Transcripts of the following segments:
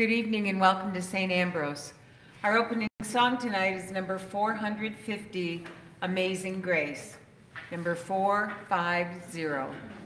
Good evening and welcome to St. Ambrose. Our opening song tonight is number 450, Amazing Grace. Number 450.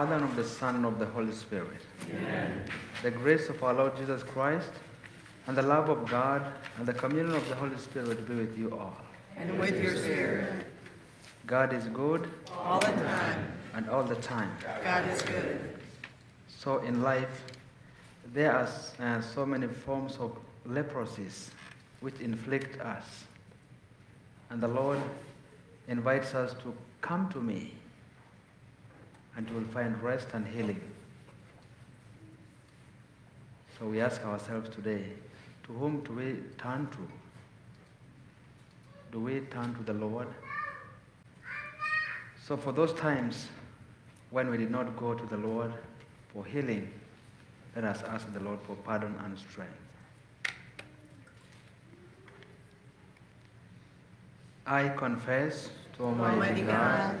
Father, and of the Son, and of the Holy Spirit. The grace of our Lord Jesus Christ, and the love of God, and the communion of the Holy Spirit be with you all. And with your spirit, God is good, all the time, and all the time. God is good. So in life, there are uh, so many forms of leprosies which inflict us. And the Lord invites us to come to me, and you will find rest and healing. So we ask ourselves today, to whom do we turn to? Do we turn to the Lord? So for those times when we did not go to the Lord for healing, let us ask the Lord for pardon and strength. I confess to Almighty, Almighty God, God,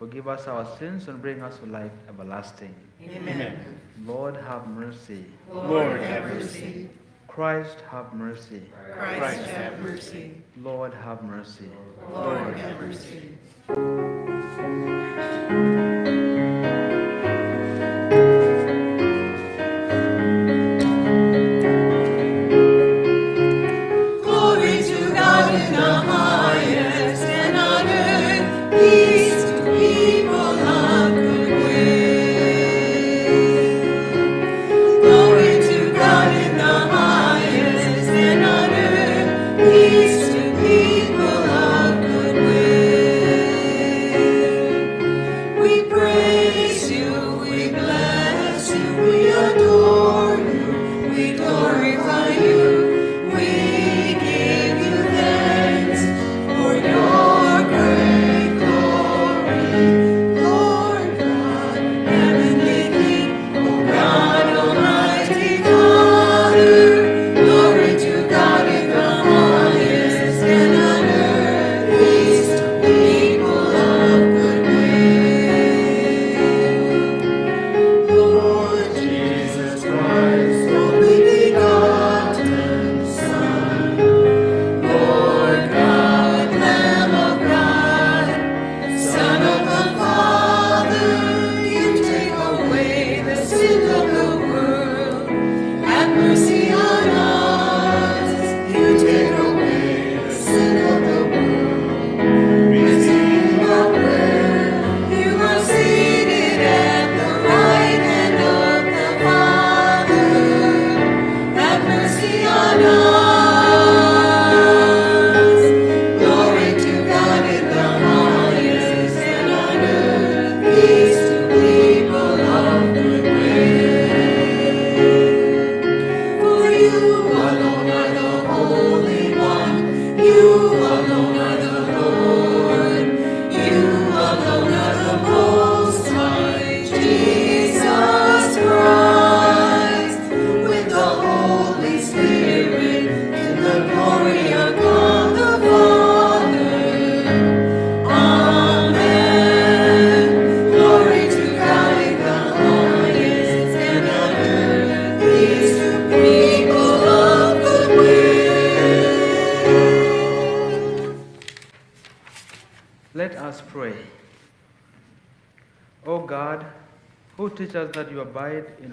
forgive us our sins, and bring us to life everlasting. Amen. Lord, have mercy. Lord, have mercy. Christ, have mercy. Christ, have mercy. Lord, have mercy. Lord, have mercy. Glory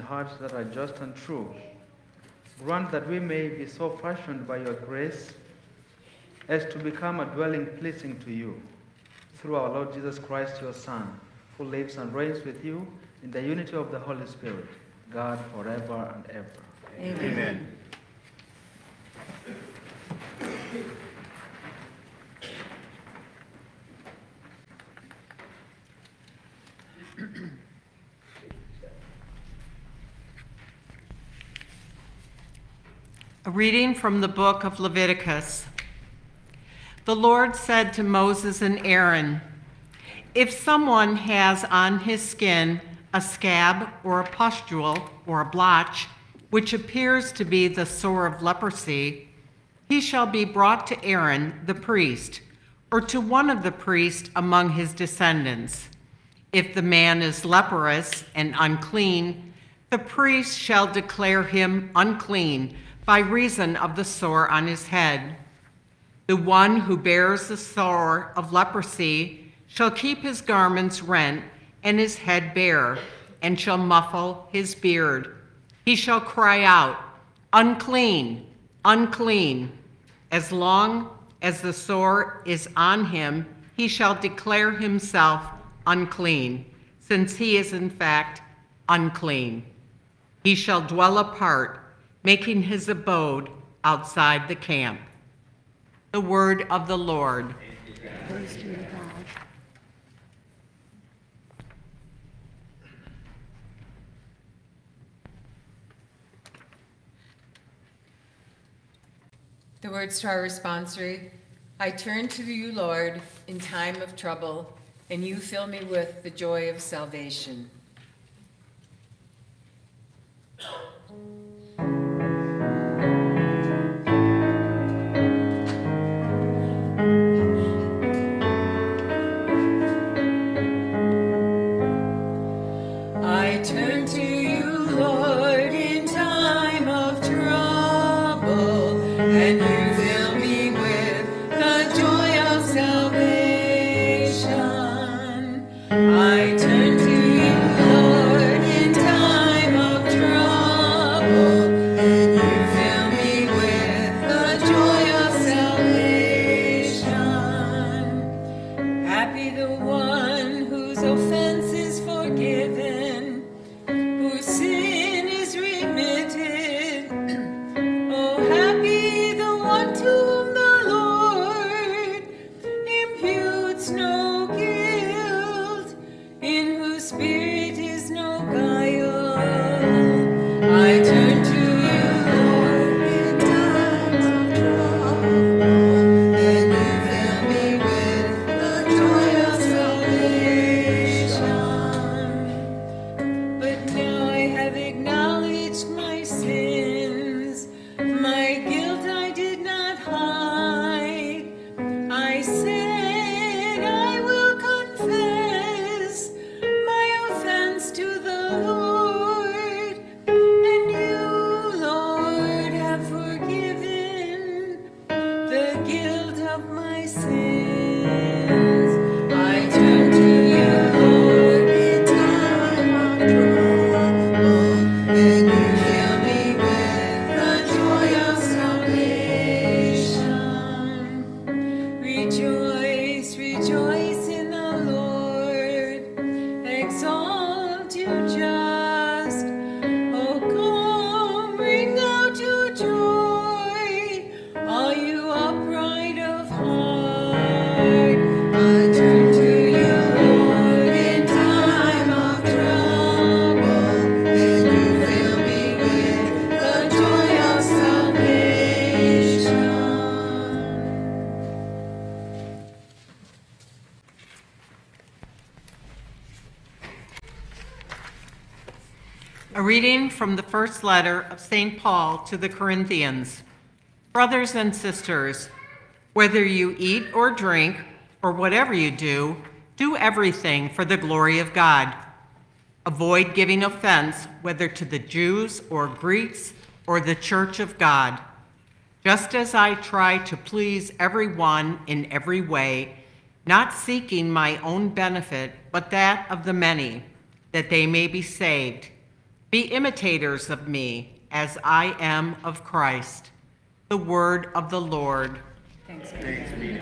hearts that are just and true, grant that we may be so fashioned by your grace as to become a dwelling pleasing to you, through our Lord Jesus Christ, your Son, who lives and reigns with you in the unity of the Holy Spirit, God forever and ever. Amen. A reading from the book of Leviticus. The Lord said to Moses and Aaron, If someone has on his skin a scab or a pustule or a blotch, which appears to be the sore of leprosy, he shall be brought to Aaron the priest, or to one of the priests among his descendants. If the man is leprous and unclean, the priest shall declare him unclean by reason of the sore on his head. The one who bears the sore of leprosy shall keep his garments rent and his head bare, and shall muffle his beard. He shall cry out, Unclean, unclean. As long as the sore is on him, he shall declare himself unclean, since he is in fact unclean. He shall dwell apart, making his abode outside the camp. The word of the Lord. The words to our responsory I turn to you, Lord, in time of trouble, and you fill me with the joy of salvation. From the first letter of St. Paul to the Corinthians. Brothers and sisters, whether you eat or drink, or whatever you do, do everything for the glory of God. Avoid giving offense, whether to the Jews or Greeks or the church of God. Just as I try to please everyone in every way, not seeking my own benefit, but that of the many, that they may be saved. Be imitators of me, as I am of Christ. The word of the Lord. Speak,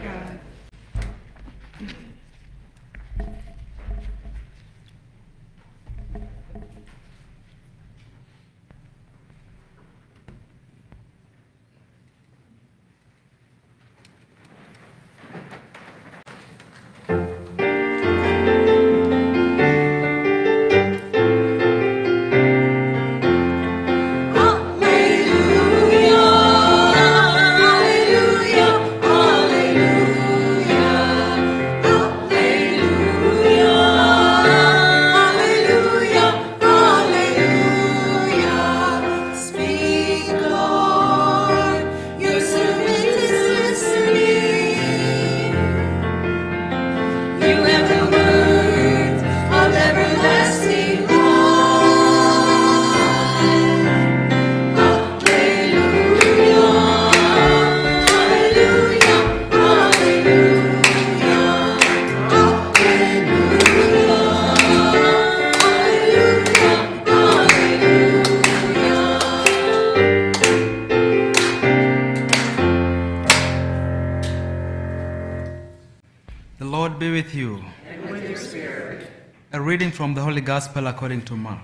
Gospel according to Mark.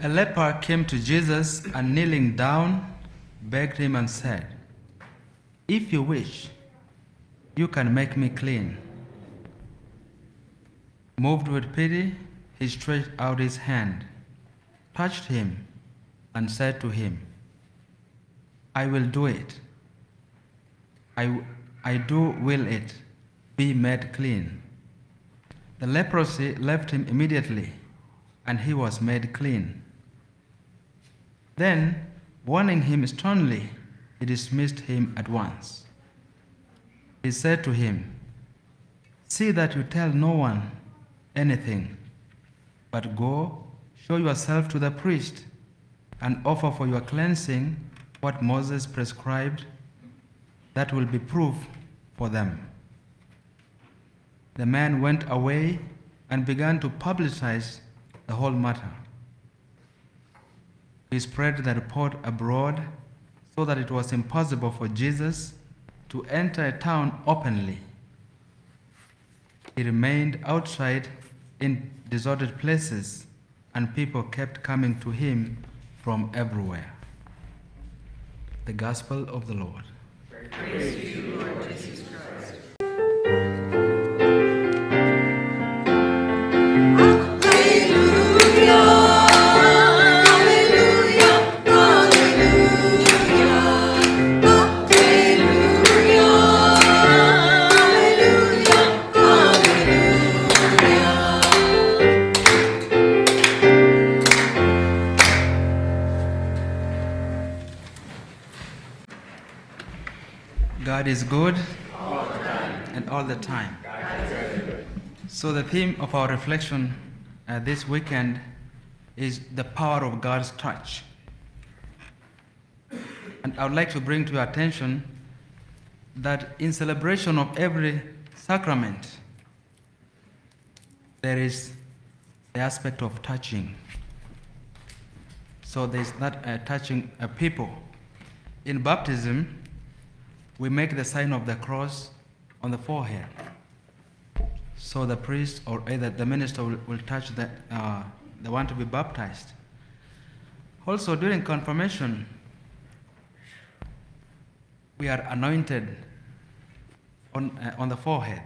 A leper came to Jesus and kneeling down, begged him and said, If you wish, you can make me clean. Moved with pity, he stretched out his hand, touched him, and said to him, I will do it. I, I do will it be made clean. The leprosy left him immediately, and he was made clean. Then, warning him sternly, he dismissed him at once. He said to him, See that you tell no one anything, but go, show yourself to the priest, and offer for your cleansing what Moses prescribed that will be proof for them. The man went away and began to publicize the whole matter. He spread the report abroad so that it was impossible for Jesus to enter a town openly. He remained outside in deserted places, and people kept coming to him from everywhere. The Gospel of the Lord. God good and all the time. So, the theme of our reflection uh, this weekend is the power of God's touch. And I would like to bring to your attention that in celebration of every sacrament, there is the aspect of touching. So, there's that uh, touching uh, people. In baptism, we make the sign of the cross on the forehead. So the priest or either the minister will, will touch the, uh, the one to be baptized. Also, during confirmation, we are anointed on, uh, on the forehead.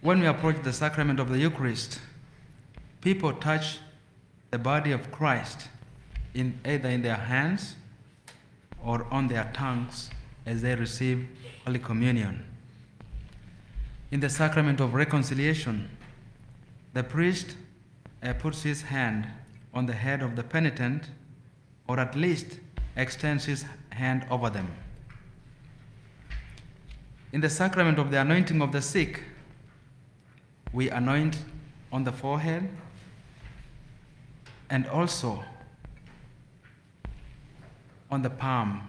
When we approach the sacrament of the Eucharist, people touch the body of Christ in either in their hands or on their tongues as they receive Holy Communion. in the sacrament of reconciliation, the priest uh, puts his hand on the head of the penitent, or at least extends his hand over them. In the sacrament of the anointing of the sick, we anoint on the forehead and also on the palm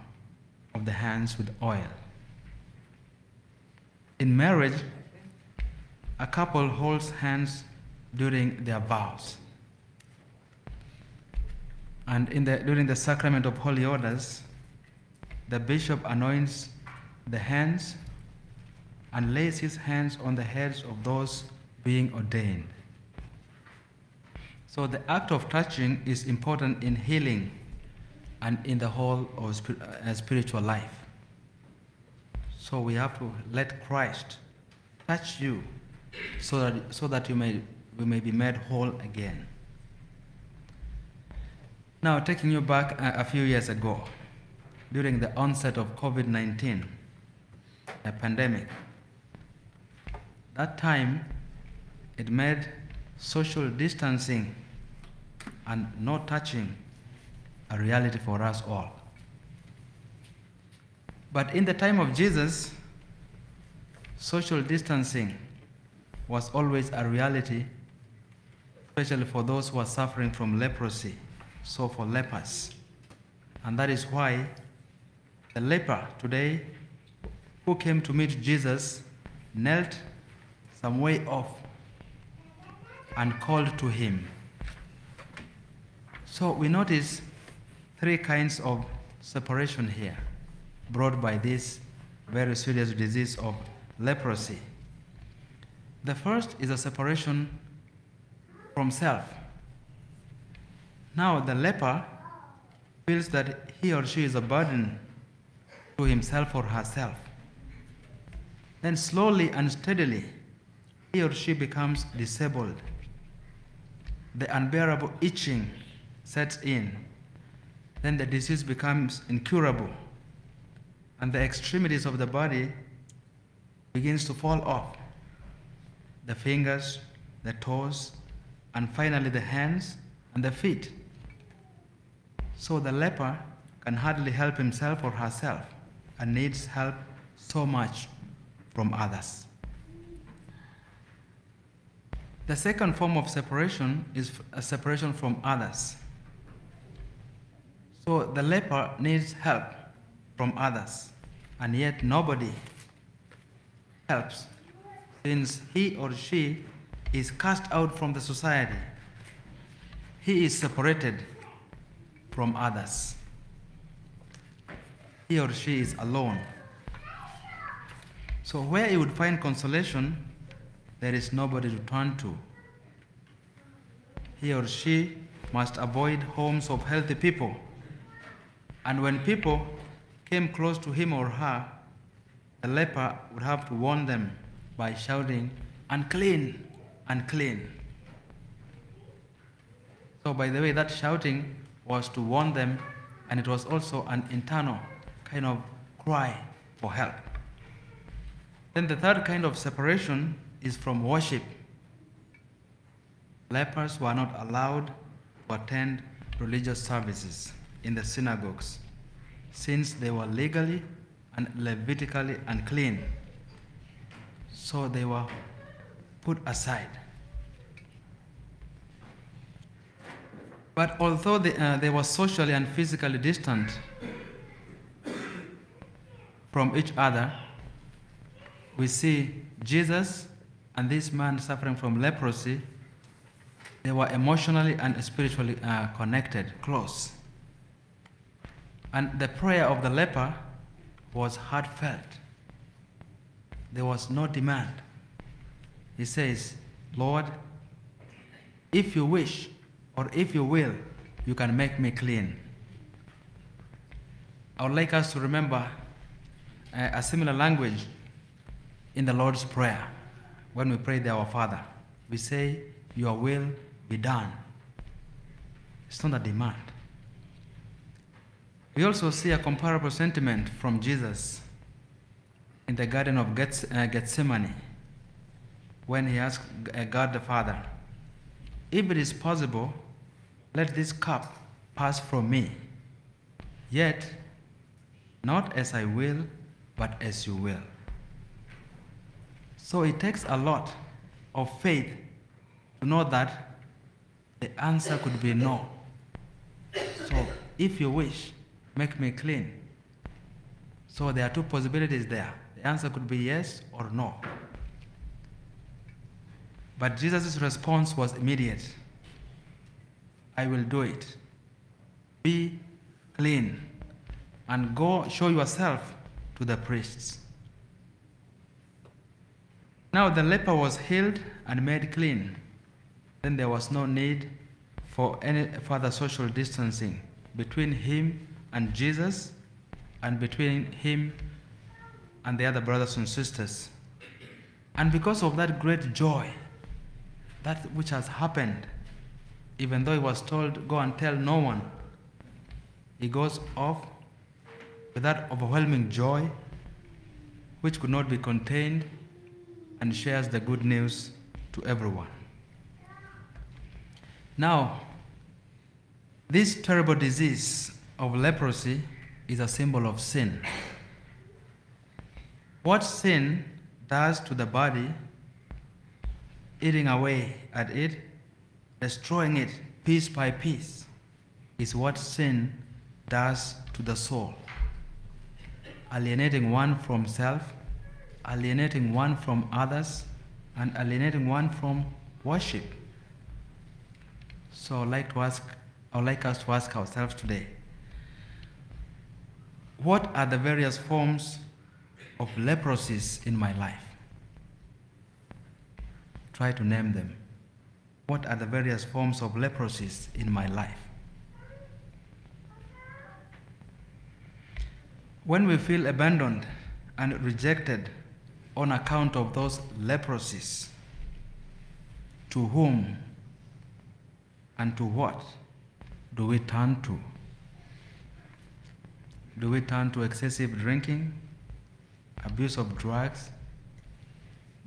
of the hands with oil. In marriage, a couple holds hands during their vows. And in the, during the sacrament of holy orders, the bishop anoints the hands and lays his hands on the heads of those being ordained. So the act of touching is important in healing and in the whole of uh, spiritual life. So we have to let Christ touch you so that, so that you may, we may be made whole again. Now, taking you back a, a few years ago, during the onset of COVID 19, a pandemic, that time it made social distancing and no touching a reality for us all. But in the time of Jesus, social distancing was always a reality, especially for those who are suffering from leprosy, so for lepers. And that is why the leper today who came to meet Jesus knelt some way off and called to him. So we notice three kinds of separation here brought by this very serious disease of leprosy. The first is a separation from self. Now the leper feels that he or she is a burden to himself or herself. Then slowly and steadily, he or she becomes disabled. The unbearable itching sets in. Then the disease becomes incurable. And the extremities of the body begins to fall off. The fingers, the toes, and finally the hands and the feet. So the leper can hardly help himself or herself and needs help so much from others. The second form of separation is a separation from others. So the leper needs help from others, and yet nobody helps since he or she is cast out from the society. He is separated from others. He or she is alone. So, where he would find consolation, there is nobody to turn to. He or she must avoid homes of healthy people. And when people came close to him or her, the leper would have to warn them by shouting, Unclean, unclean. So, by the way, that shouting was to warn them, and it was also an internal kind of cry for help. Then the third kind of separation is from worship. Lepers were not allowed to attend religious services in the synagogues since they were legally and Levitically unclean. So they were put aside. But although they, uh, they were socially and physically distant from each other, we see Jesus and this man suffering from leprosy, they were emotionally and spiritually uh, connected, close. And the prayer of the leper was heartfelt. There was no demand. He says, Lord, if you wish, or if you will, you can make me clean. I would like us to remember uh, a similar language in the Lord's Prayer when we pray the Our Father. We say, Your will be done. It's not a demand. We also see a comparable sentiment from Jesus in the Garden of uh, Gethsemane when he asked uh, God the Father, If it is possible, let this cup pass from me. Yet, not as I will, but as you will. So it takes a lot of faith to know that the answer could be no. So, if you wish, make me clean. So, there are two possibilities there. The answer could be yes or no. But Jesus' response was immediate I will do it. Be clean and go show yourself to the priests. Now the leper was healed and made clean. Then there was no need for any further social distancing between him and Jesus and between him and the other brothers and sisters. And because of that great joy, that which has happened, even though he was told, Go and tell no one, he goes off with that overwhelming joy which could not be contained and shares the good news to everyone. Now, this terrible disease of leprosy is a symbol of sin. What sin does to the body, eating away at it, destroying it piece by piece, is what sin does to the soul. Alienating one from self, alienating one from others, and alienating one from worship. So I'd like to ask, I would like us to ask ourselves today, what are the various forms of leprosies in my life? Try to name them. What are the various forms of leprosies in my life? When we feel abandoned and rejected on account of those leprosies, to whom and to what do we turn to? Do we turn to excessive drinking, abuse of drugs,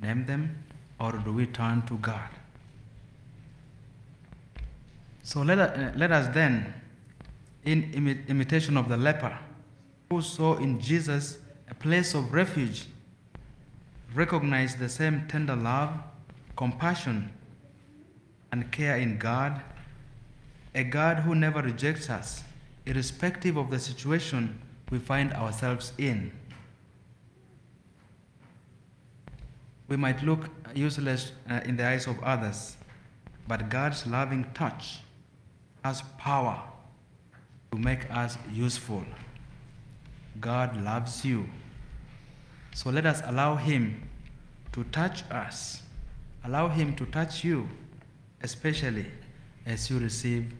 name them, or do we turn to God? So let uh, let us then, in imi- imitation of the leper, who saw in Jesus a place of refuge, recognize the same tender love, compassion, and care in God, a God who never rejects us, irrespective of the situation we find ourselves in. We might look useless uh, in the eyes of others, but God's loving touch has power to make us useful. God loves you. So let us allow Him to touch us. Allow Him to touch you, especially as you receive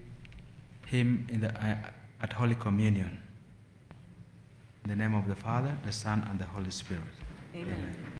Him in the, uh, at Holy Communion. In the name of the Father, the Son, and the Holy Spirit. Amen.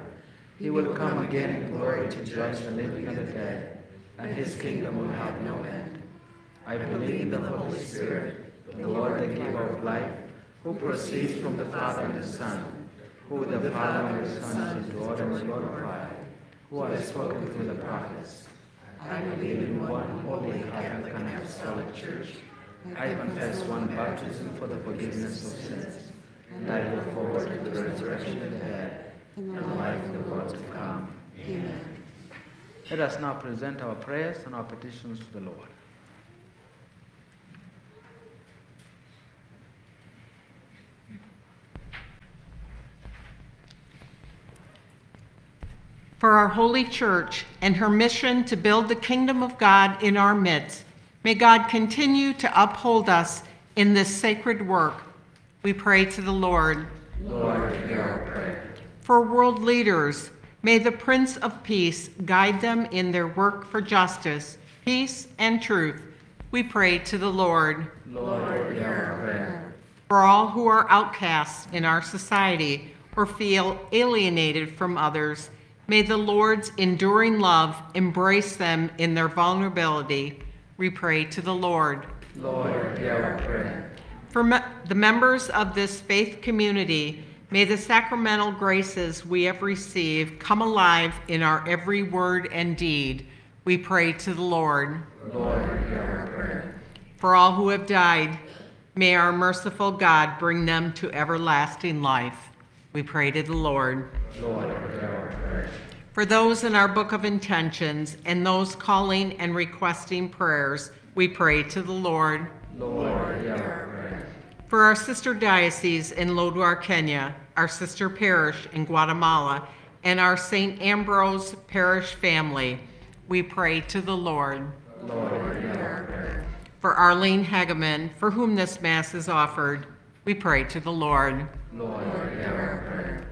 He will come again in glory to judge the living and the dead, and his kingdom will have no end. I believe in the Holy Spirit, the Lord, the giver of life, who proceeds from the Father and the Son, who the Father and the Son is adored and glorified, who has spoken through the prophets. I believe in one holy Catholic and Apostolic Church. I confess one baptism for the forgiveness of sins, and I look forward to the resurrection of the dead and the life of the world to come. Amen. Let us now present our prayers and our petitions to the Lord. For our holy church and her mission to build the kingdom of God in our midst, may God continue to uphold us in this sacred work. We pray to the Lord. Lord, hear our prayer. For world leaders, may the Prince of Peace guide them in their work for justice, peace, and truth. We pray to the Lord. Lord, hear our prayer. For all who are outcasts in our society or feel alienated from others, may the Lord's enduring love embrace them in their vulnerability. We pray to the Lord. Lord, hear our prayer. For me- the members of this faith community, may the sacramental graces we have received come alive in our every word and deed. We pray to the Lord. Lord, hear our prayer. For all who have died, may our merciful God bring them to everlasting life. We pray to the Lord. Lord, hear our prayer. For those in our book of intentions and those calling and requesting prayers, we pray to the Lord. Lord, hear our prayer. For our sister diocese in Lodwar, Kenya, our sister parish in Guatemala, and our St. Ambrose parish family, we pray to the Lord. Lord, hear our prayer. For Arlene Hageman, for whom this Mass is offered, we pray to the Lord. Lord, hear our prayer.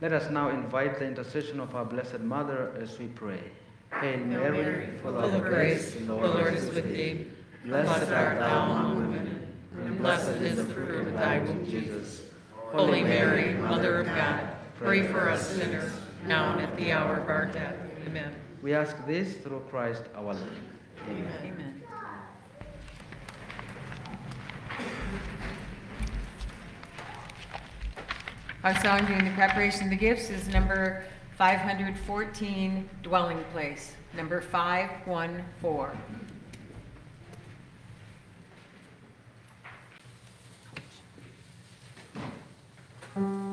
Let us now invite the intercession of our Blessed Mother as we pray. Hail Mary, full Full of grace, the Lord is with thee. Blessed art thou among women, and blessed is the fruit of thy womb, Jesus. Holy Mary, Mother of God, pray for us sinners, now and at the hour of our death. Amen. We ask this through Christ our Lord. Amen. Our song during the preparation of the gifts is number 514, Dwelling Place, number 514. I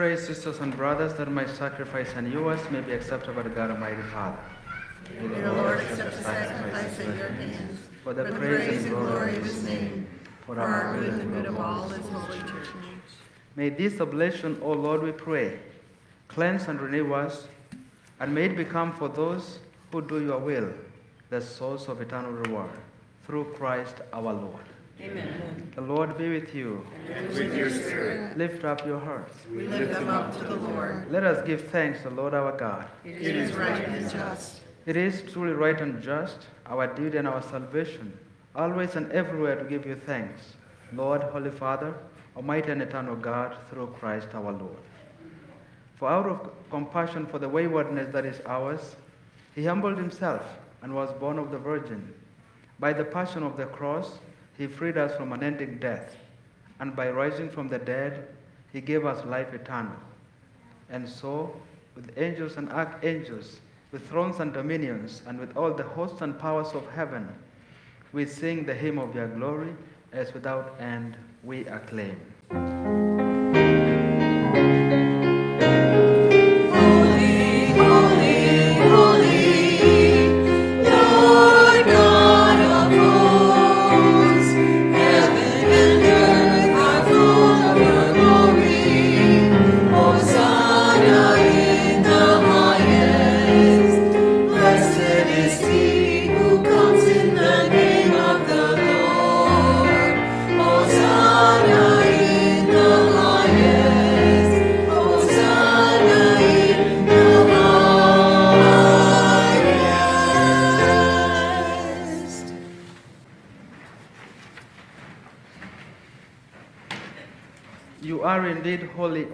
Pray, sisters and brothers, that my sacrifice and yours may be acceptable to God Almighty Father. May the Lord accept the sacrifice at your hands For the for the praise and glory of His name, for for our good and the good of all His holy church. May this oblation, O Lord, we pray, cleanse and renew us, and may it become for those who do your will the source of eternal reward. Through Christ our Lord. Amen. The Lord be with you. And with your spirit, Lift up your hearts. we lift them up to the Lord. Let us give thanks to the Lord our God. It is right and just. It is truly right and just, our duty and our salvation, always and everywhere to give you thanks, Lord, Holy Father, Almighty and eternal God, through Christ our Lord. For out of compassion for the waywardness that is ours, he humbled himself and was born of the Virgin. By the passion of the cross, he freed us from unending death, and by rising from the dead, he gave us life eternal. And so, with angels and archangels, with thrones and dominions, and with all the hosts and powers of heaven, we sing the hymn of your glory, as without end we acclaim.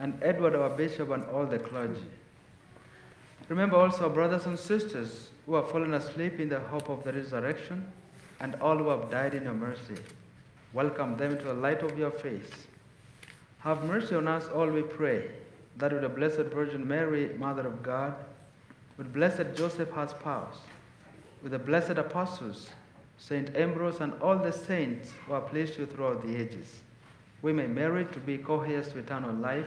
and Edward, our Bishop, and all the clergy. Remember also brothers and sisters who have fallen asleep in the hope of the resurrection, and all who have died in your mercy. Welcome them to the light of your face. Have mercy on us all, we pray, that with the Blessed Virgin Mary, Mother of God, with blessed Joseph, her spouse, with the blessed apostles, Saint Ambrose, and all the saints who have pleased you throughout the ages, we may merit to be co-heirs to eternal life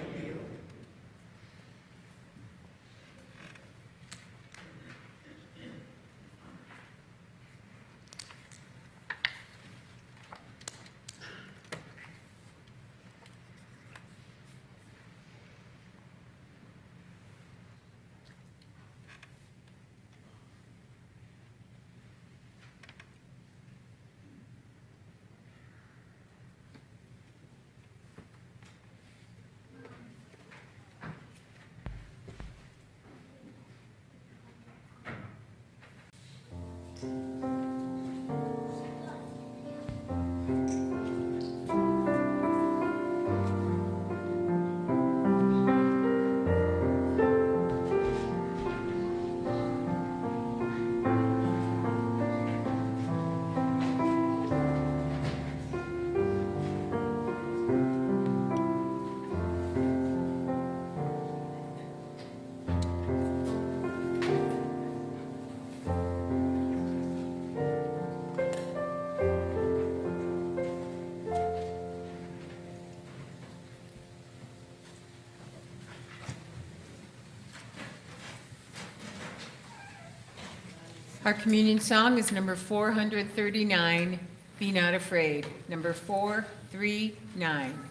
Our communion song is number 439, Be Not Afraid. Number 439.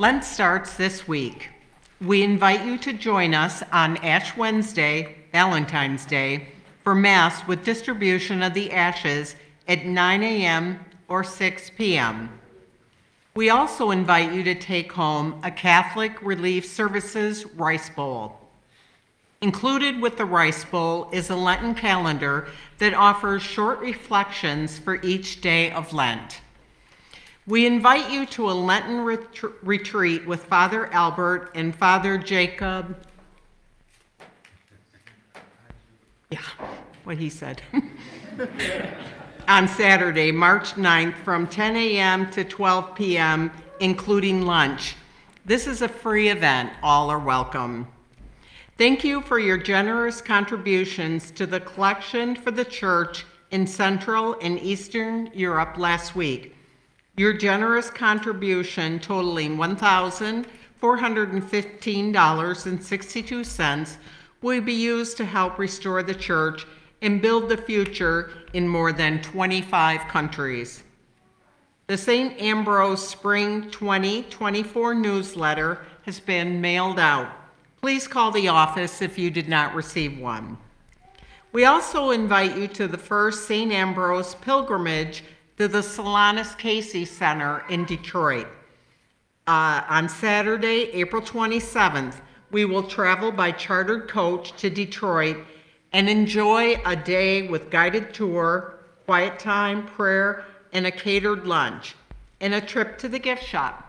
Lent starts this week. We invite you to join us on Ash Wednesday, Valentine's Day, for Mass with distribution of the ashes at 9 a.m. or 6 p.m. We also invite you to take home a Catholic Relief Services Rice Bowl. Included with the Rice Bowl is a Lenten calendar that offers short reflections for each day of Lent. We invite you to a Lenten retr- retreat with Father Albert and Father Jacob. Yeah, what he said. On Saturday, March 9th, from 10 a.m. to 12 p.m., including lunch. This is a free event. All are welcome. Thank you for your generous contributions to the collection for the church in Central and Eastern Europe last week. Your generous contribution totaling $1,415.62 will be used to help restore the church and build the future in more than 25 countries. The St. Ambrose Spring 2024 newsletter has been mailed out. Please call the office if you did not receive one. We also invite you to the first St. Ambrose pilgrimage to the Solanus Casey Center in Detroit. Uh, on Saturday, April 27th, we will travel by chartered coach to Detroit and enjoy a day with guided tour, quiet time, prayer, and a catered lunch, and a trip to the gift shop.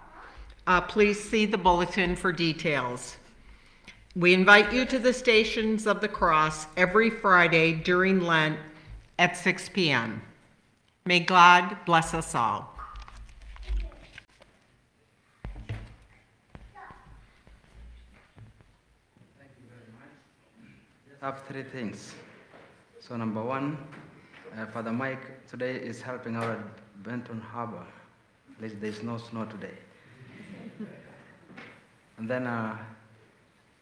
Uh, please see the bulletin for details. We invite you to the Stations of the Cross every Friday during Lent at 6 p.m. May God bless us all. have three things. So number one, uh, Father Mike today is helping out Benton Harbor. At least there's no snow today. and then uh,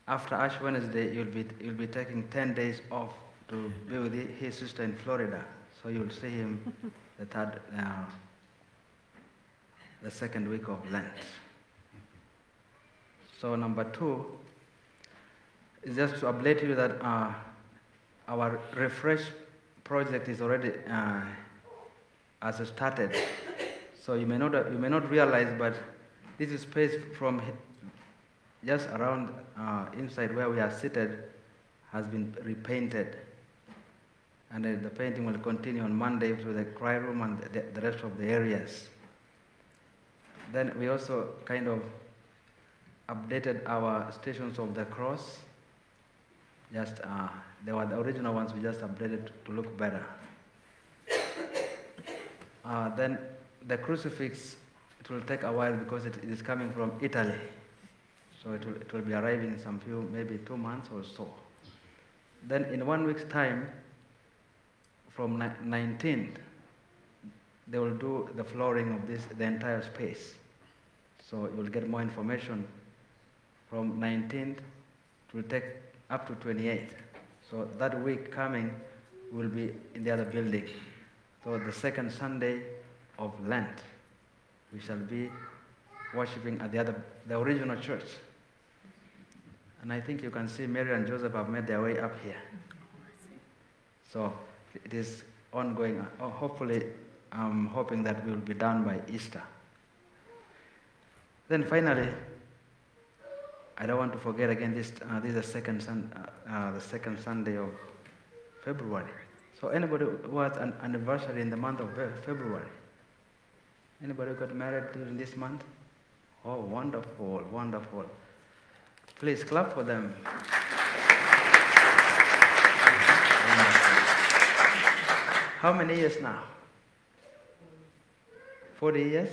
after Ash Wednesday, you'll be, you'll be taking 10 days off to be with his sister in Florida. So you'll see him the third, uh, the second week of Lent. So number two, is just to update you that uh, our refresh project is already uh, has started. So you may not you may not realize, but this is space from just around uh, inside where we are seated has been repainted, and the painting will continue on Monday to the cry room and the, the rest of the areas. Then we also kind of updated our stations of the cross. Just uh, they were the original ones we just updated to look better. Uh, then the crucifix it will take a while because it is coming from italy. So it will, it will be arriving in some few maybe two months or so. Then in one week's time from 19th they will do the flooring of this the entire space so you will get more information from 19th it will take up to 28th. So that week coming, will be in the other building. So the second Sunday of Lent, we shall be worshiping at the other, the original church. And I think you can see Mary and Joseph have made their way up here. So it is ongoing. Uh, hopefully, I'm hoping that we will be done by Easter. Then finally, I don't want to forget again this. Uh, this is the second sun, uh, uh, the second Sunday of February. So anybody who has an anniversary in the month of February? Anybody got married during this month? Oh, wonderful, wonderful. Please clap for them. How many years now? 40 years?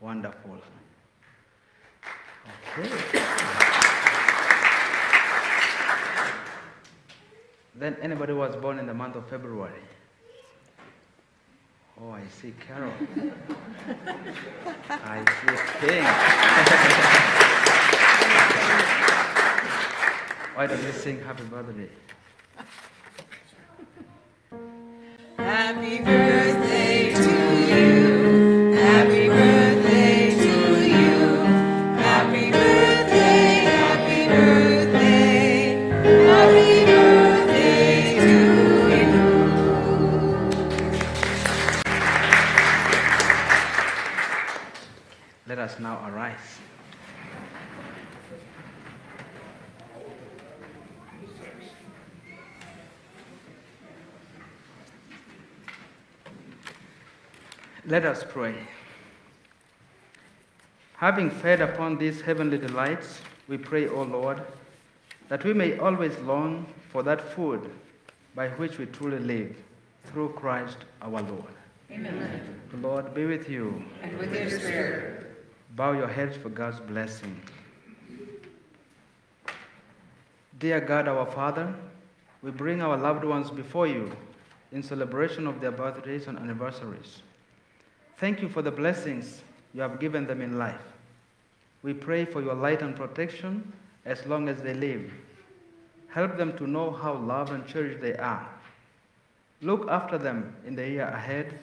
Wonderful. Okay. then anybody who was born in the month of February? Oh, I see Carol. I see King. Why don't you sing happy birthday? Happy Let us pray. Having fed upon these heavenly delights, we pray, O Lord, that we may always long for that food by which we truly live, through Christ our Lord. Amen. The Lord be with you. And with your spirit. Bow your heads for God's blessing. Dear God, our Father, we bring our loved ones before you in celebration of their birthdays and anniversaries. Thank you for the blessings you have given them in life. We pray for your light and protection as long as they live. Help them to know how loved and cherished they are. Look after them in the year ahead.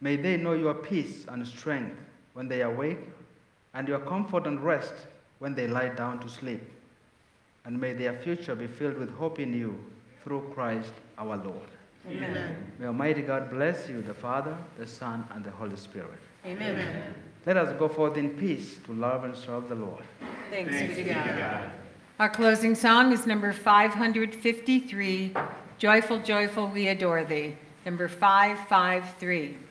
May they know your peace and strength when they awake, and your comfort and rest when they lie down to sleep. And may their future be filled with hope in you through Christ our Lord. Amen. May Almighty God bless you, the Father, the Son, and the Holy Spirit. Amen. Let us go forth in peace to love and serve the Lord. Thanks be to God. Our closing song is number 553, Joyful, Joyful, We Adore Thee. Number 553.